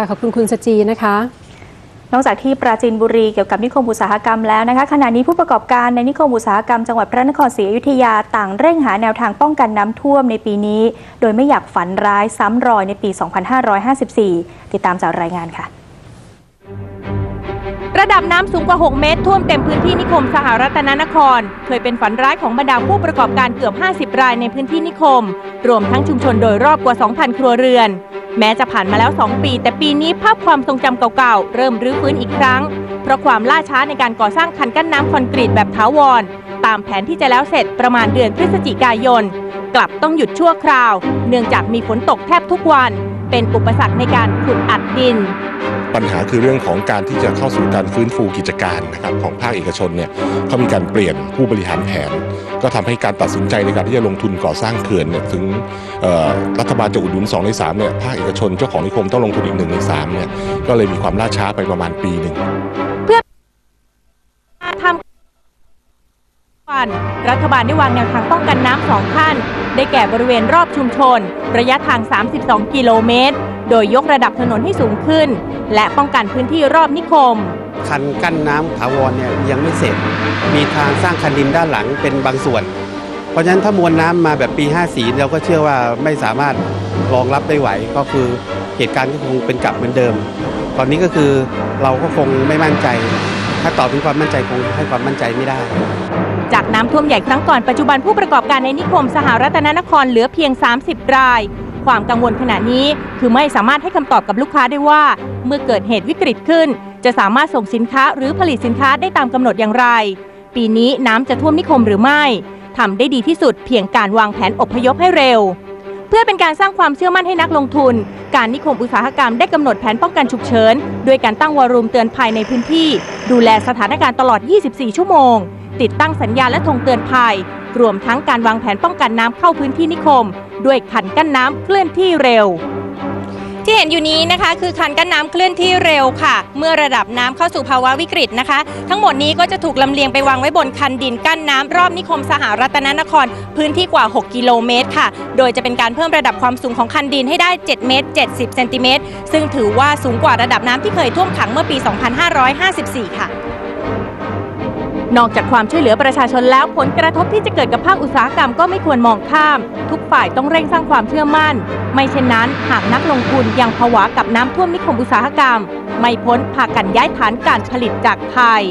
ค่ะขอบคุณคุณสจีนะคะนอกจากที่ปราจีนบุรีเกี่ยวกับนิคมอุตสาหกรรมแล้วนะคะขณะนี้ผู้ประกอบการในนิคมอุตสาหกรรมจังหวัดพระนครศรีอยุธยาต่างเร่งหาแนวทางป้องกันน้ำท่วมในปีนี้ โดยไม่อยากฝันร้ายซ้ำรอยในปี 2554 ติดตามจากรายงานค่ะ ระดับน้ำสูงกว่า 6 เมตร ท่วมเต็มพื้นที่นิคมสหรัตนนคร เคยเป็นฝันร้ายของบรรดาผู้ประกอบการเกือบ 50 รายในพื้นที่นิคม รวมทั้งชุมชนโดยรอบกว่า 2,000 ครัวเรือน แม้จะผ่านมาแล้ว 2 ปี แต่ปีนี้ภาพความทรงจำเก่าๆ เริ่มรื้อฟื้นอีกครั้ง เพราะความล่าช้าในการก่อสร้างคันกั้นน้ำคอนกรีตแบบถาวร ตามแผนที่จะแล้วเสร็จประมาณเดือนพฤศจิกายน กลับต้องหยุดชั่วคราว เนื่องจากมีฝนตกแทบทุกวัน เป็นอุปสรรคในการขุดอัดดิน ปัญหาคือเรื่องของการที่จะเข้าสู่การฟื้นฟูกิจการนะครับของภาคเอกชนเนี่ยเขามีการเปลี่ยนผู้บริหารแผน ก็ทำให้การตัดสินใจในการที่จะลงทุนก่อสร้างเขื่อนเนี่ยถึงรัฐบาลจะอุดหนุน2ใน3เนี่ยภาคเอกชนเจ้าของนิคมต้องลงทุนอีก1ใน3เนี่ยก็เลยมีความล่าช้าไปประมาณปีหนึ่งทำวันรัฐบาลได้วางแนวทางป้องกันน้ำสองขั้น ได้แก่บริเวณรอบชุมชน ระยะทาง 32 กิโลเมตร โดยยกระดับถนนให้สูงขึ้น และป้องกันพื้นที่รอบนิคม คันกั้นน้ำถาวรเนี่ยยังไม่เสร็จ มีทางสร้างคันดินด้านหลังเป็นบางส่วน เพราะฉะนั้นถ้ามวลน้ำมาแบบปี 54 เราก็เชื่อว่าไม่สามารถรองรับได้ไหว ก็คือเหตุการณ์ก็คงเป็นกลับเหมือนเดิม ตอนนี้ก็คือเราก็คงไม่มั่นใจ ถ้าตอบถึงความมั่นใจคงให้ความมั่นใจไม่ได้จากน้ำท่วมใหญ่ครั้งก่อนปัจจุบันผู้ประกอบการในนิคมสหรัฐนนครเหลือเพียง 30 ราย ความกังวลขณะนี้ คือไม่สามารถให้คำตอบกับลูกค้าได้ว่า เมื่อเกิดเหตุวิกฤตขึ้น จะสามารถส่งสินค้าหรือผลิตสินค้าได้ตามกำหนดอย่างไร ปีนี้น้ำจะท่วมนิคมหรือไม่ทำได้ดีที่สุดเพียงการวางแผนอพยพให้เร็ว เพื่อเป็นการสร้างความเชื่อมั่นให้นักลงทุน การนิคมอุตสาหกรรมได้กำหนดแผนป้องกันฉุกเฉิน ด้วยการตั้งวอรูมเตือนภัยในพื้นที่ ดูแลสถานการณ์ตลอด 24 ชั่วโมง ติดตั้งสัญญาณและธงเตือนภัย รวมทั้งการวางแผนป้องกันน้ำเข้าพื้นที่นิคม ด้วยขันกั้นน้ำเคลื่อนที่เร็วที่เห็นอยู่นี้นะคะคือคันกั้นน้ำเคลื่อนที่เร็วค่ะ เมื่อระดับน้ำเข้าสู่ภาวะวิกฤตนะคะ ทั้งหมดนี้ก็จะถูกลำเลียงไปวางไว้บนคันดินกั้นน้ำรอบนิคมสหรัตนนคร พื้นที่กว่า 6 กิโลเมตรค่ะ โดยจะเป็นการเพิ่มระดับความสูงของคันดินให้ได้ 7 เมตร 70 เซนติเมตรซึ่งถือว่าสูงกว่าระดับน้ำที่เคยท่วมขังเมื่อปี 2554 ค่ะ นอกจากความช่วยเหลือประชาชนแล้วผลกระทบที่จะเกิดกับภาคอุตสาหกรรมก็ไม่ควรมองข้าม ทุกฝ่ายต้องเร่งสร้างความเชื่อมั่น ไม่เช่นนั้น หากนักลงทุนยังผวากับน้ำท่วมนิคมอุตสาหกรรม ไม่พ้นพากันย้ายฐานการผลิตจากไทย